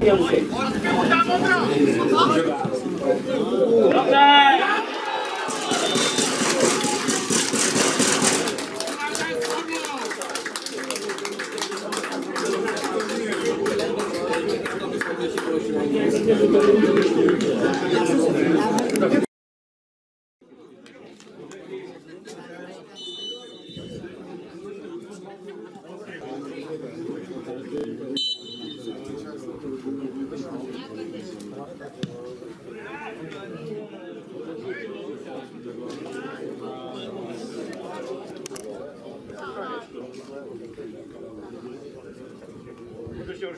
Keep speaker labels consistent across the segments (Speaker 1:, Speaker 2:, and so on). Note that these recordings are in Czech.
Speaker 1: Tem um.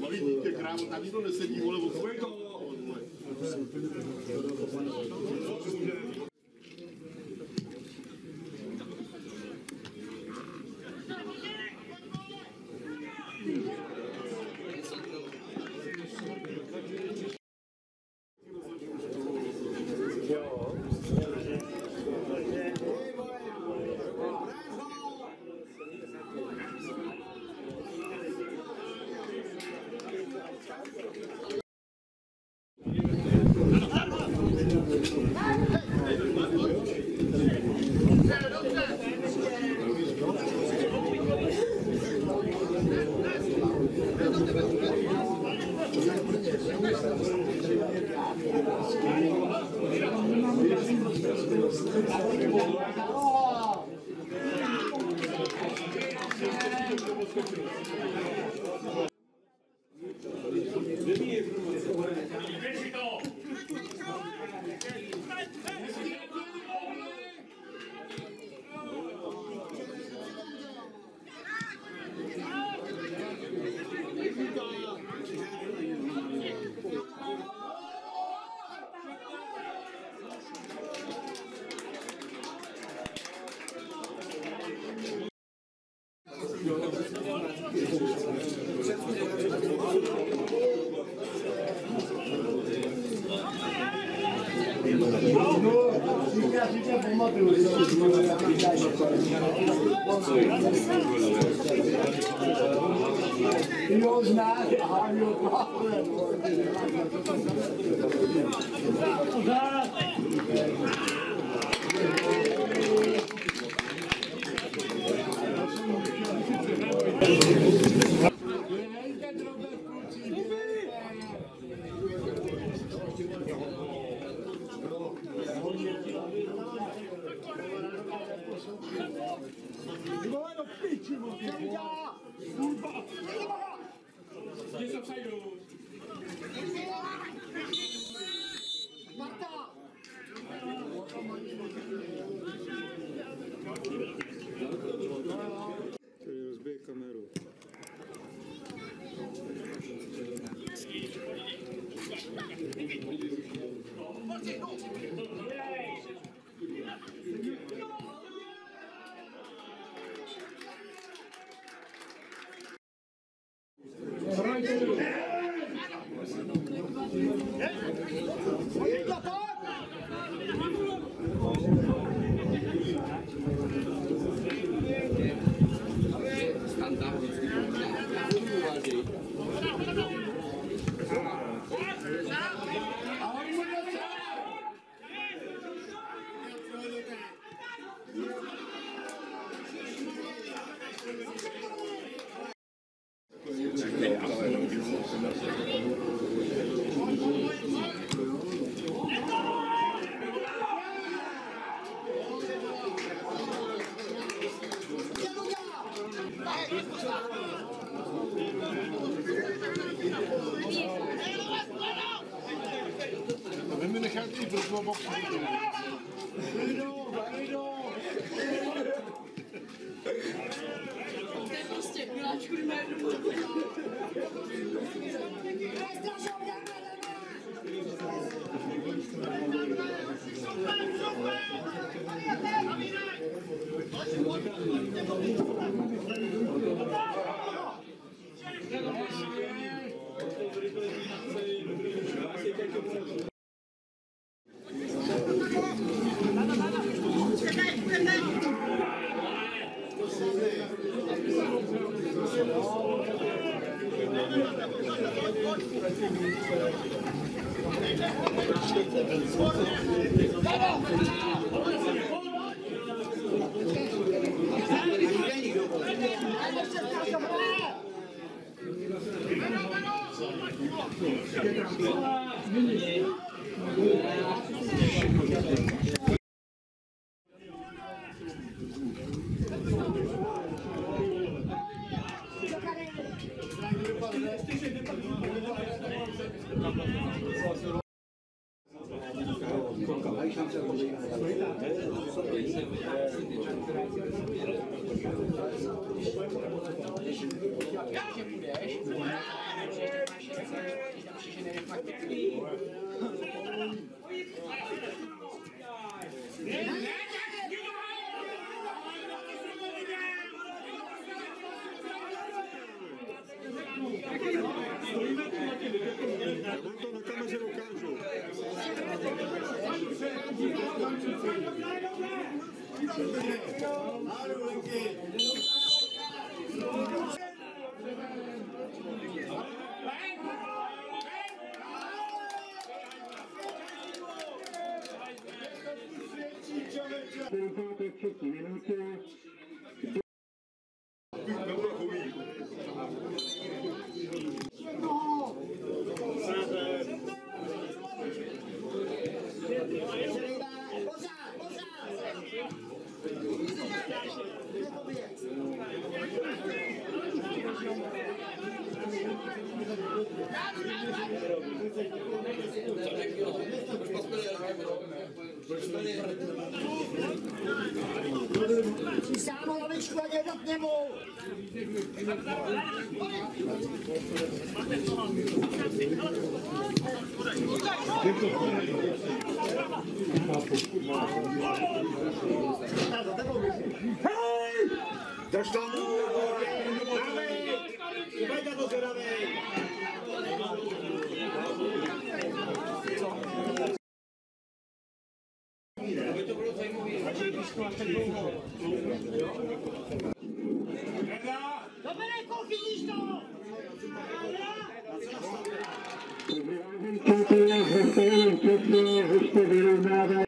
Speaker 1: Ma vedi che gravità,
Speaker 2: non è segnato. was not. I'm problem. のサイまた 네. ஆறு okay Sámolovičku a jednot nemou! Hej! Drž tomu! Kubajka
Speaker 3: to
Speaker 4: zvedavej! Aby to bylo
Speaker 2: zajímavé. Eda! Dobré, vidíš to!
Speaker 4: Eda! Dobrý den,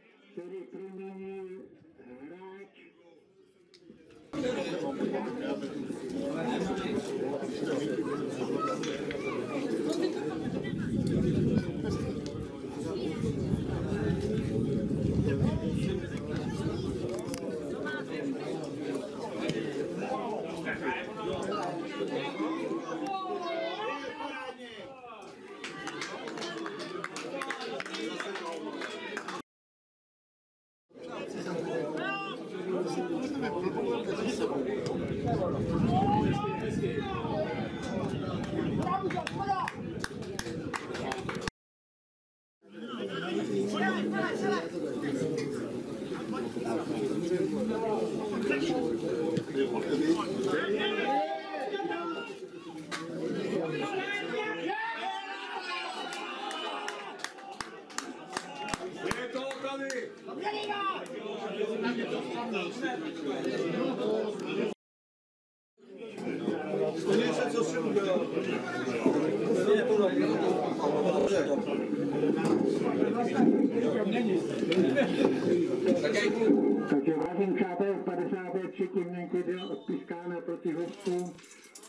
Speaker 4: Takže vážení přátelé, 53. měnky byl odpiskána proti hostům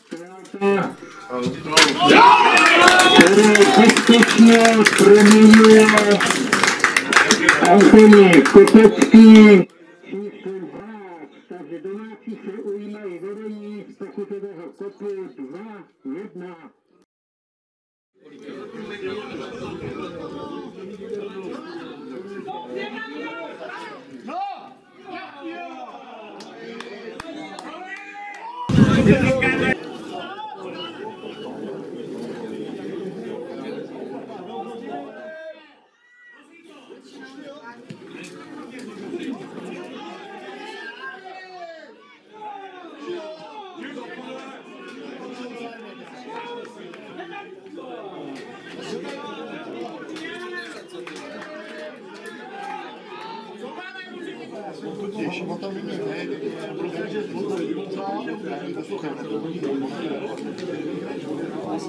Speaker 4: Kreata, který bezpečně proměňuje Antony Kopecký. Кстати, ты даже после два видно. No!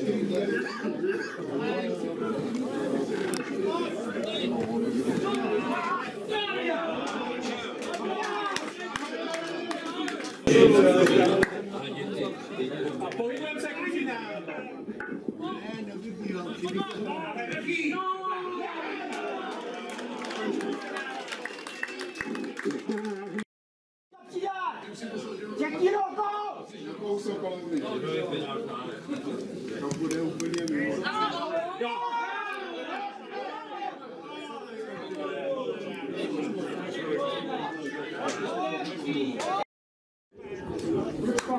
Speaker 4: vedení z pokutového kopu 2-1.
Speaker 2: Jaký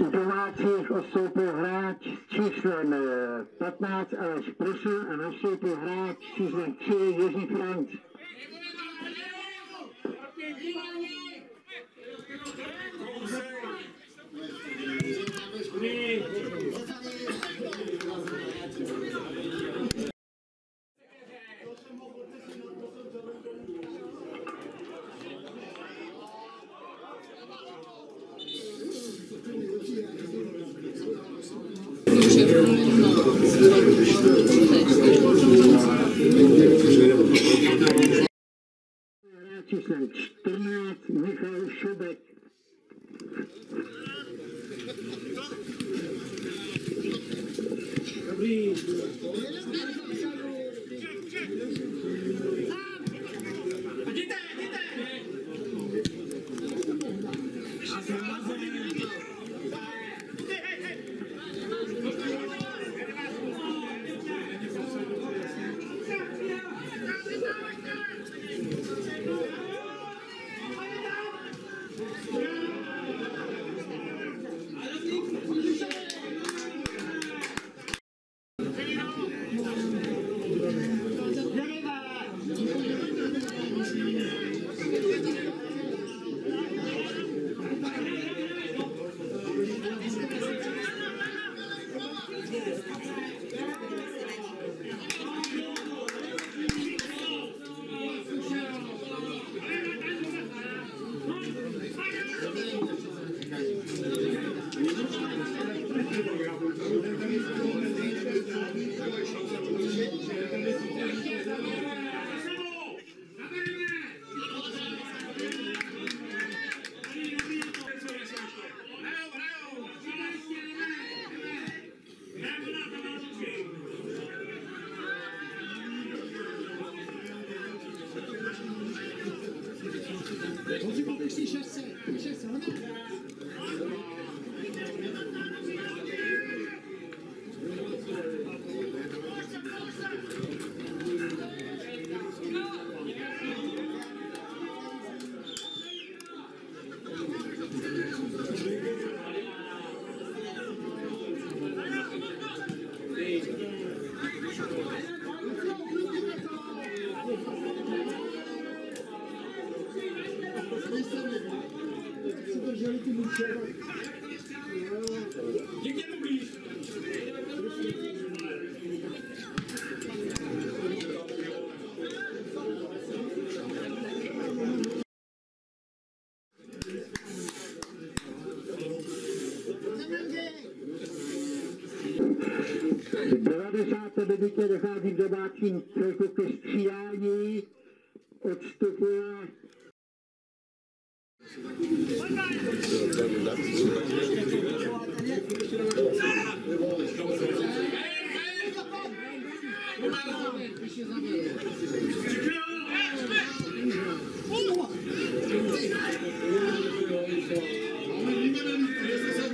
Speaker 4: hráč číslem 14 Radek Šindelář, u domácích odstoupil hráč s číslem 15 eh, Aleš Pršel a nastoupil hráč s číslem 3 Jiří Franc. 69. dochází k domácím celku ke střídání, odstupuje Thank you.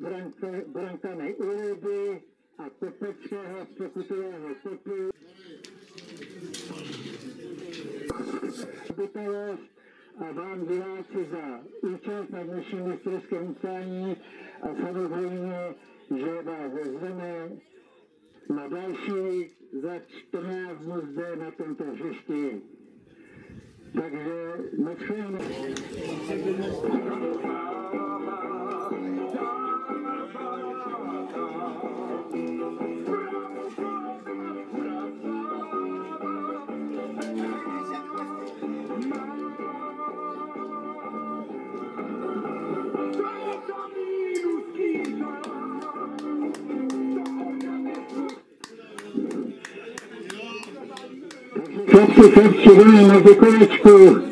Speaker 4: Branka, brankami Uliby a Kopeckého z pokutového kopu. Bytavost a vám diváci za účast na dnešním mistrovském utkání a samozřejmě, že vás zveme na další za 14 dnů zde na tomto hřišti. Takže moc Хочу, хочу, на закорочку.